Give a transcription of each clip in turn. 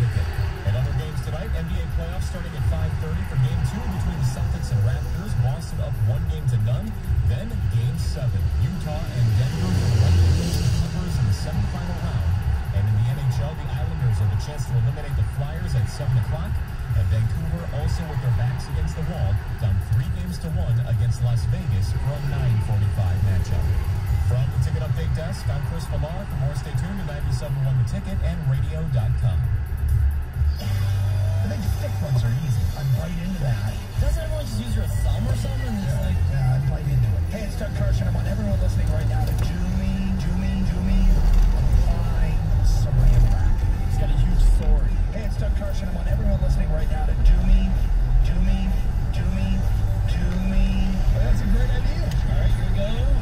Ticket. And other games tonight, NBA playoffs starting at 5.30 for Game 2 between the Celtics and Raptors. Boston up one game to none. Then Game 7, Utah and Denver for the Clippers in the semifinal round. And in the NHL, the Islanders have a chance to eliminate the Flyers at 7 o'clock. And Vancouver also with their backs against the wall, down three games to one against Las Vegas a 9.45 matchup. From the Ticket Update Desk, I'm Chris Millar. For more, stay tuned to 97.1 The Ticket and radio.com. The big thick ones are easy. I bite into that. Doesn't everyone just use your thumb or something? It's like, Yeah, I bite into it. Hey, it's Doug Carson. I want everyone listening right now to do me, do me, do me. Apply saran wrap. he's got a huge sword. Hey, it's Doug Carson. I want everyone listening right now to do me, do me, do me, do me. Oh, that's a great idea. All right, here we go.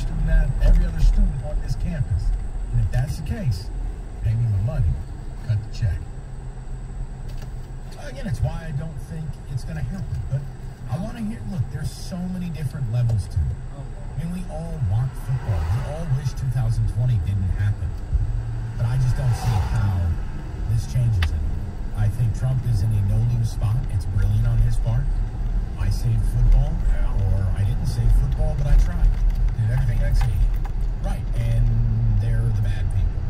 Student every other student on this campus. And if that's the case, pay me my money, cut the check. Again, it's why I don't think it's going to happen. But I want to hear. Look, there's so many different levels to it. Oh, I mean, we all want football. We all wish 2020 didn't happen. But I just don't see how this changes it. I think Trump is in a no-lose spot. It's brilliant on his part. I saved football, or I didn't save football, but I tried and everything that's right, and they're the bad people.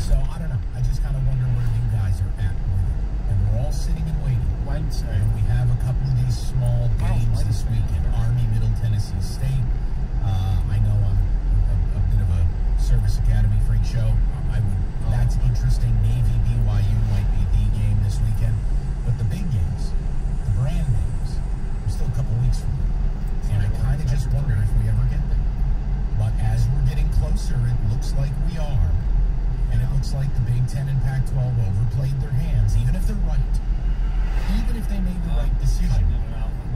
So I don't know. I just kind of wonder where you guys are at. And we're all sitting and waiting. Wednesday. And we have a couple of these small games oh, this weekend. Army, Middle Tennessee State. Uh, I know I'm a, a, bit of a service academy freak show. I would. That's interesting. Navy BYU might be the game this weekend, but the big games, the brand names, are still a couple weeks from them. And I kind of just wonder if we ever get looks like we are, and it looks like the Big Ten and Pac-12 overplayed their hands, even if they're right, even if they made the right decision,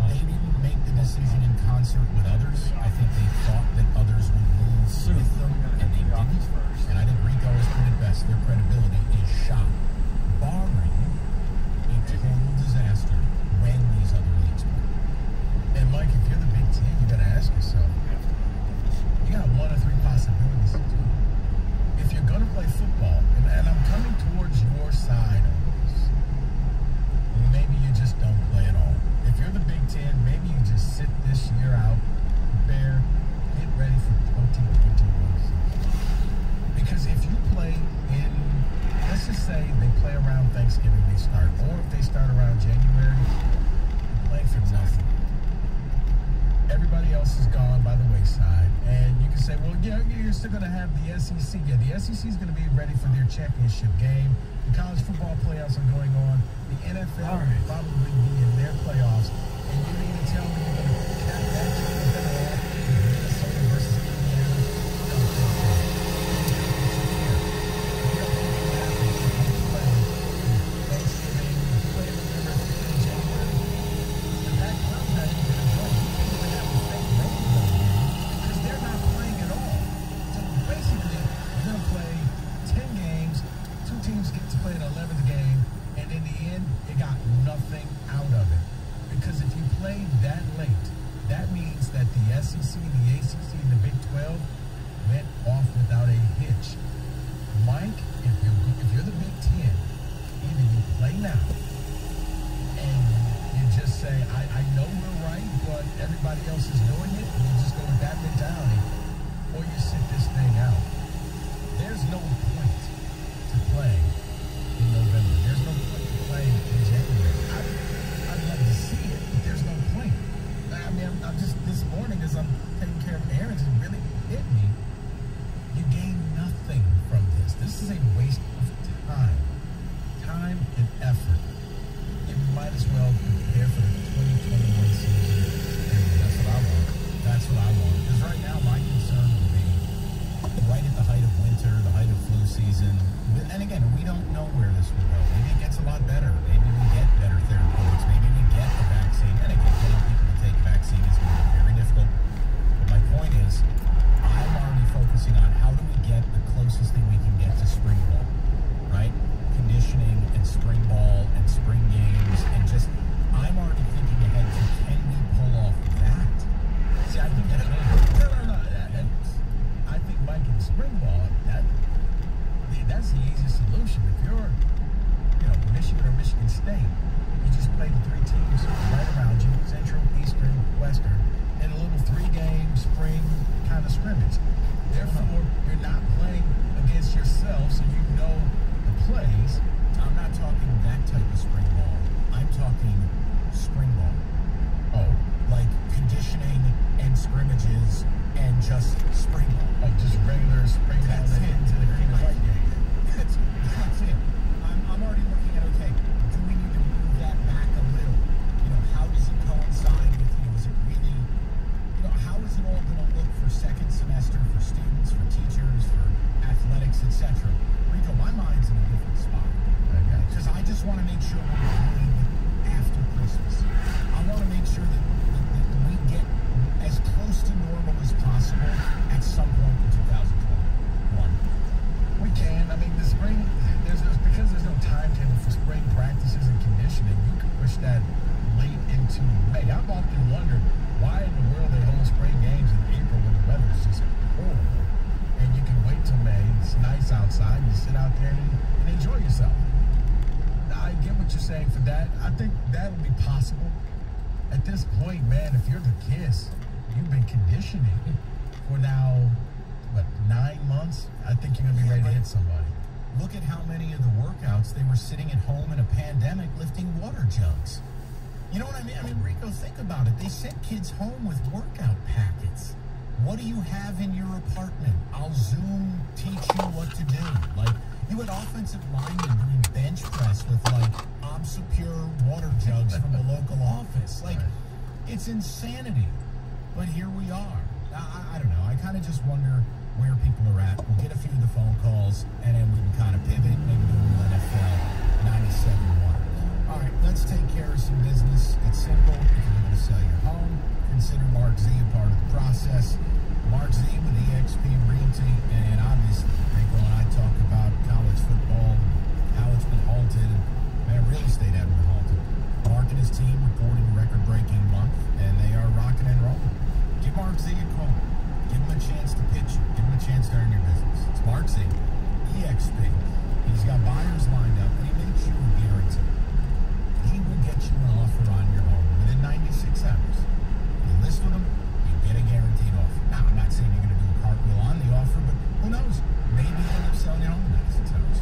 they didn't make the decision in concert with others. I think they thought that others would move with them, and they didn't. And I think Rico has put it best. Their credibility is shot, barring a total disaster when these other leagues play. And Mike, if you're the Big Ten, you got to ask yourself, you got one or three possibilities to do. You're going to play football, and, and I'm coming towards your side on this, maybe you just don't play at all. If you're the Big Ten, maybe you just sit this year out, prepare, get ready for 2021 season. Because if you play in, let's just say they play around Thanksgiving, they start, or if they start around January, you're playing for nothing everybody else is gone by the wayside. And you can say, well, yeah, you're still going to have the SEC. Yeah, the SEC is going to be ready for their championship game. The college football playoffs are going on. The NFL will probably be in their playoffs. And you mean to tell me you're going to cap that that's the easiest solution. If you're, you know, Michigan or Michigan State, you just play the three teams right around you, Central, Eastern, Western, in a little three-game spring kind of scrimmage. Therefore, you're not playing against yourself, so you know the plays. I'm not talking that type of spring ball. I'm talking spring ball. Oh, Like conditioning and scrimmages and just spring ball. like just regular spring ball That's that it. into the green and white game. That's, that's it. I'm, I'm already looking at, okay, do we need to move that back a little? You know, how does it coincide with, you know, is it really, you know, how is it all going to look for second semester for students, for teachers, for athletics, etc.? Rico, my mind's in a different spot. Because I just want to make sure we're good after Christmas. I want to make sure that, that, that we get as close to normal as possible at some point in 2021. We can. I mean, the spring, there's, there's because there's no timetable for spring practices and conditioning. You can push that late into May. I've often wondered why in the world they hold spring games in April when the weather is just horrible, and you can wait till May. It's nice outside. You sit out there and, and enjoy yourself. I get what you're saying for that. I think that'll be possible. At this point, man, if you're the Kiss, you've been conditioning for now, what, nine months? I think you're gonna be ready to hit somebody. Look at how many of the workouts they were sitting at home in a pandemic lifting water jugs. You know what I mean? I mean, Rico, think about it. They sent kids home with workout packets. What do you have in your apartment? I'll Zoom teach you what to do. Like, you had offensive linemen doing bench press with, like, Absopure water jugs from the local office. Like, it's insanity. But here we are. I, I- don't know. I kind of just wonder where people are at. We'll get a few of the phone calls, and then we can kind of pivot, maybe do a NFL 97.1. All right, let's take care of some business. It's simple. If you're looking to sell your home, consider Mark Z a part of the process. Mark Z with the eXp Realty, and obviously, Rico and I talk about college football, how it's been halted, and real estate hasn't been halted. Mark and his team reporting a record-breaking month, and they are rocking and rolling. Give Mark Z a call. Give him a chance to pitch. Give him a chance to earn your business. It's Mark Z, eXp. He's got buyers lined up, and he makes you a guarantee. He will get you an offer on your home within 96 hours. You list with him, you get a guaranteed offer. Now, I'm not saying you're going to do a cartwheel on the offer, but who knows? Maybe you end up selling your home in 96 hours.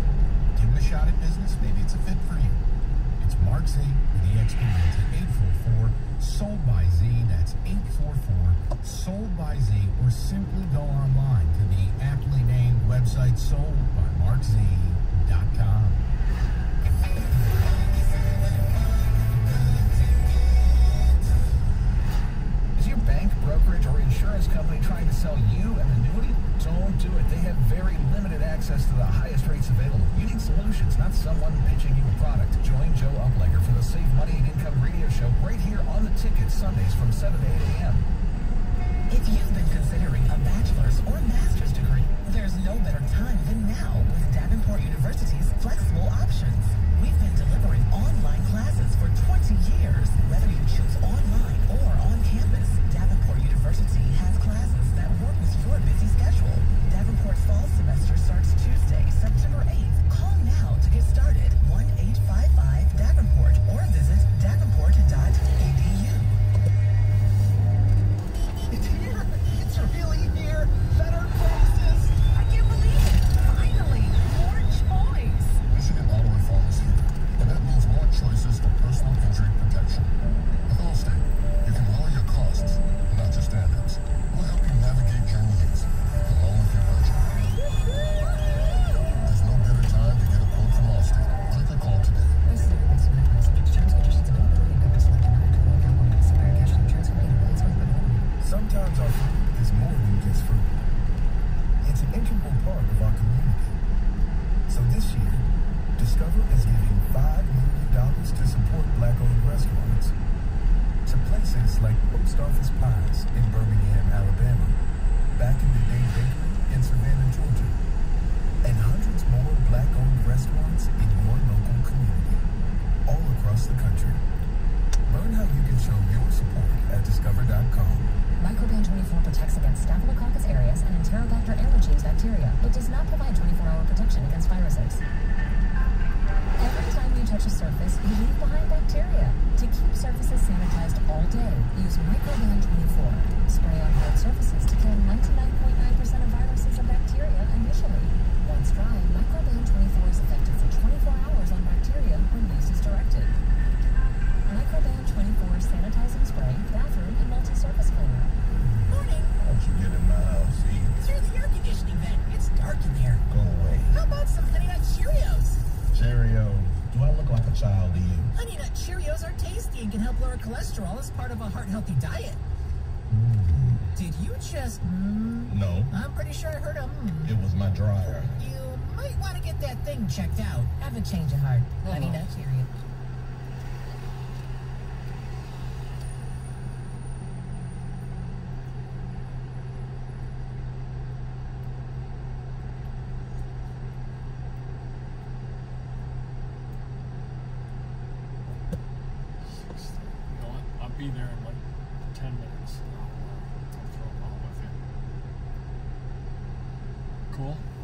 Give him a shot at business. Maybe it's a fit for you. It's Mark Z with eXp Realty, 844 Sold by Z. That's 844 Sold by Z. Or simply go online to the aptly named website soldbymarkz.com. Is your bank, brokerage, or insurance company trying to sell you an annuity? Don't do it. They have very limited access to the highest rates available. You need solutions, not someone pitching you a product. Join Joe Uplegger for the Save Money and Income radio show right here on the ticket Sundays from 7 to 8 a.m. If you've been considering a bachelor's or master's degree, there's no better time than now with Davenport University's flexible options. We've been delivering online classes for 20 years. Whether you choose online or on campus, Davenport University has classes that work with your busy schedule. Davenport fall semester starts Tuesday, September 8th. Now to get started. 1-855 Davenport Microban 24. Spray on hard surfaces to kill 99.9% of viruses and bacteria initially. Once dry, Microban 24 is effective for 24 hours on bacteria when used as directed. Microban 24 sanitizing spray, bathroom, and multi-surface cleaner. Morning. Won't you get in my house, E? Through the air conditioning vent. It's dark in there. Go away. How about some Honey Nut Cheerios? Cheerio. Do I look like a child to you? Honey Nut Cheerios are tasty and can help lower cholesterol as part of a heart-healthy diet. Did you just, mm, No, I'm pretty sure I heard a mm. it was my dryer. You might want to get that thing checked out. Have a change of heart. Honey Nut Cheerios. You Cool?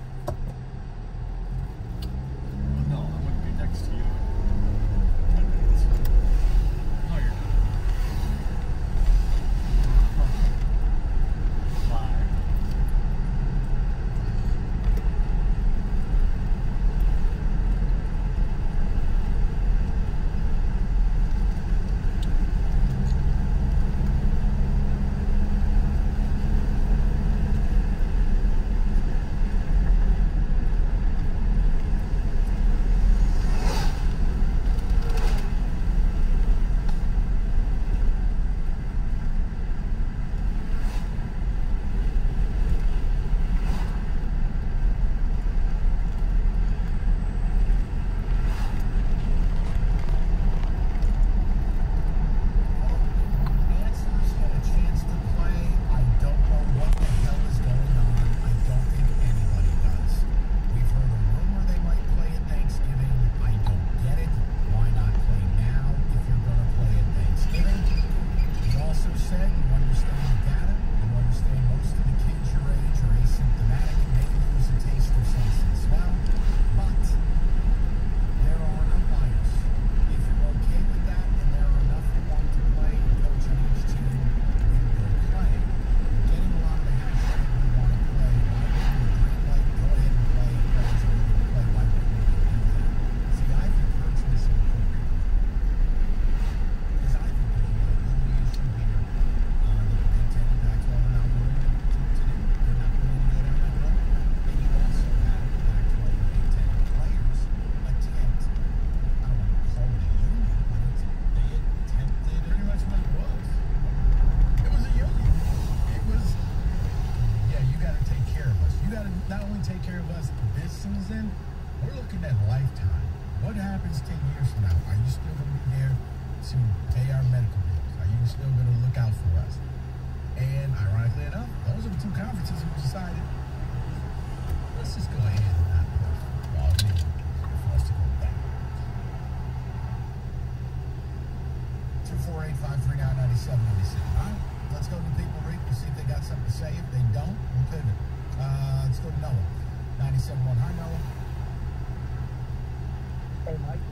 To not take care of us this season, we're looking at lifetime. What happens 10 years from now? Are you still going to be there to pay our medical bills? Are you still going to look out for us? And ironically enough, those are the two conferences who decided, let's just go ahead and not play football for us to go back. 248-539-9796. All right, let's go to people read and see if they got something to say. If they don't, we'll pivot. Uh, let's go to Noah. 97.1. Hi, Noah. Hey, Mike.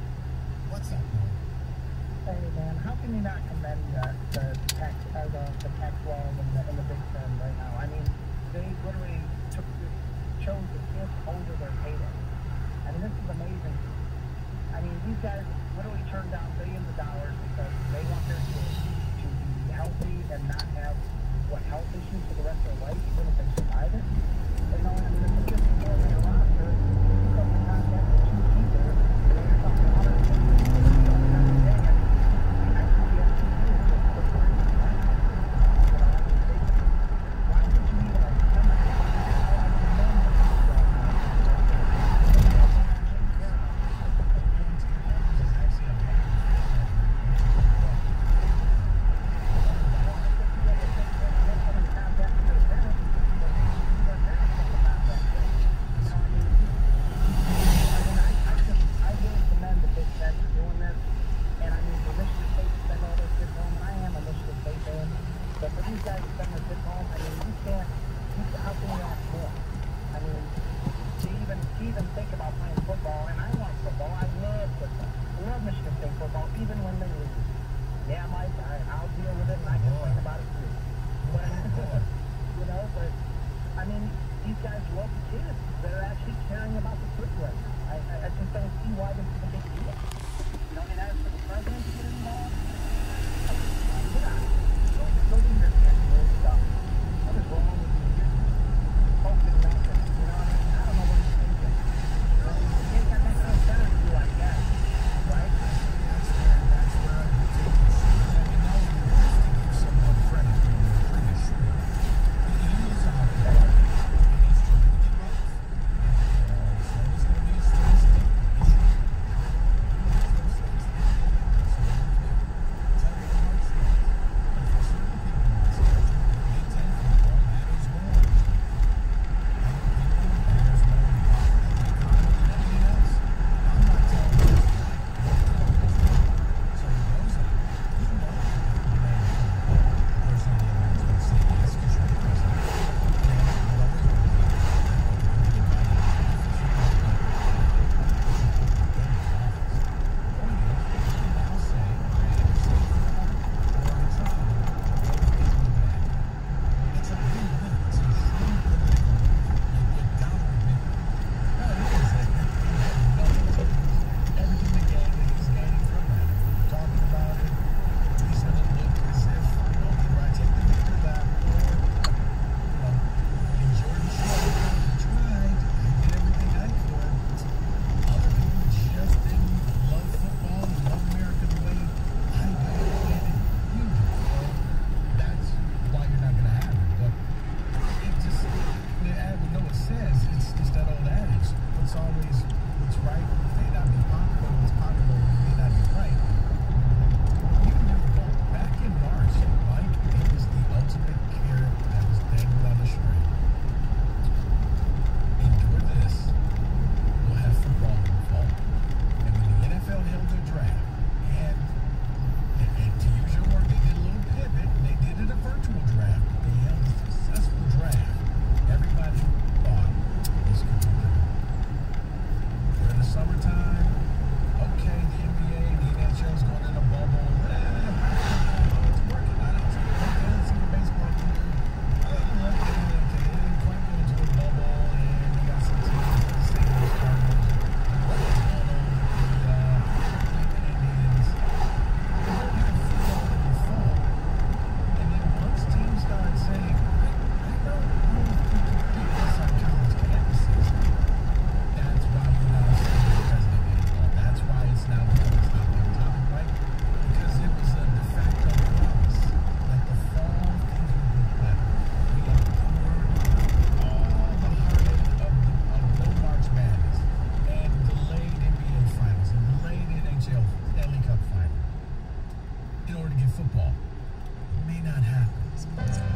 What's up, Noah? Hey, man. How can you not commend uh, the Pac, uh, the, the Pac-12 and the, and the Big Ten right now? I mean, they literally took chose the fifth over their payday. I mean, this is amazing. I mean, these guys football. It may not happen.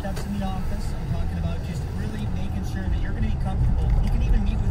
steps in the office. I'm talking about just really making sure that you're going to be comfortable. You can even meet with